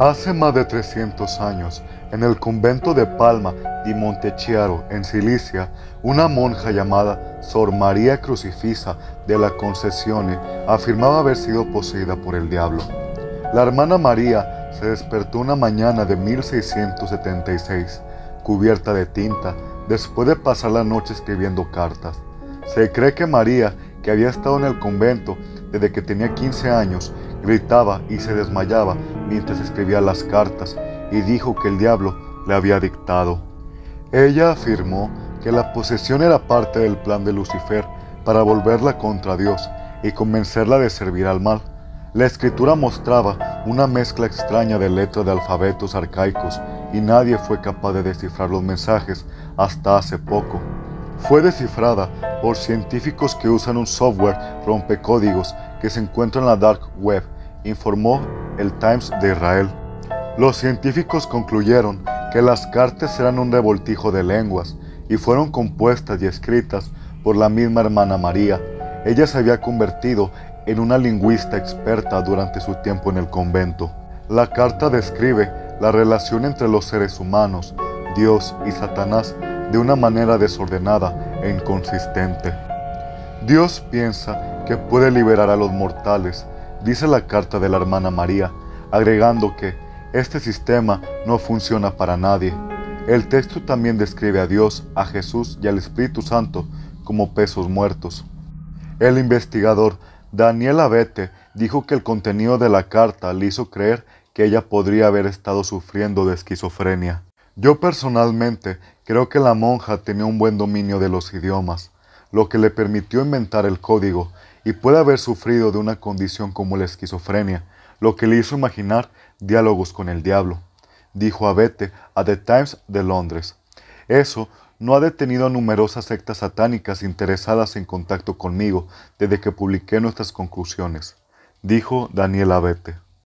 Hace más de 300 años, en el convento de Palma di Montechiaro, en Sicilia, una monja llamada Sor María Crucifisa de la Concesione afirmaba haber sido poseída por el diablo. La hermana María se despertó una mañana de 1676, cubierta de tinta, después de pasar la noche escribiendo cartas. Se cree que María, que había estado en el convento desde que tenía 15 años, gritaba y se desmayaba mientras escribía las cartas y dijo que el diablo le había dictado. Ella afirmó que la posesión era parte del plan de Lucifer para volverla contra Dios y convencerla de servir al mal. La escritura mostraba una mezcla extraña de letras de alfabetos arcaicos y nadie fue capaz de descifrar los mensajes hasta hace poco. Fue descifrada por científicos que usan un software rompecódigos que se encuentra en la dark web, informó el Times de Israel. Los científicos concluyeron que las cartas eran un revoltijo de lenguas y fueron compuestas y escritas por la misma hermana María. Ella se había convertido en una lingüista experta durante su tiempo en el convento. La carta describe la relación entre los seres humanos, Dios y Satanás de una manera desordenada e inconsistente. Dios piensa que puede liberar a los mortales, dice la carta de la hermana María, agregando que este sistema no funciona para nadie. El texto también describe a Dios, a Jesús y al Espíritu Santo como pesos muertos. El investigador Daniel Abete dijo que el contenido de la carta le hizo creer que ella podría haber estado sufriendo de esquizofrenia. Yo personalmente creo que la monja tenía un buen dominio de los idiomas, lo que le permitió inventar el código, y puede haber sufrido de una condición como la esquizofrenia, lo que le hizo imaginar diálogos con el diablo, dijo Abete a The Times de Londres. Eso no ha detenido a numerosas sectas satánicas interesadas en contacto conmigo desde que publiqué nuestras conclusiones, dijo Daniel Abete.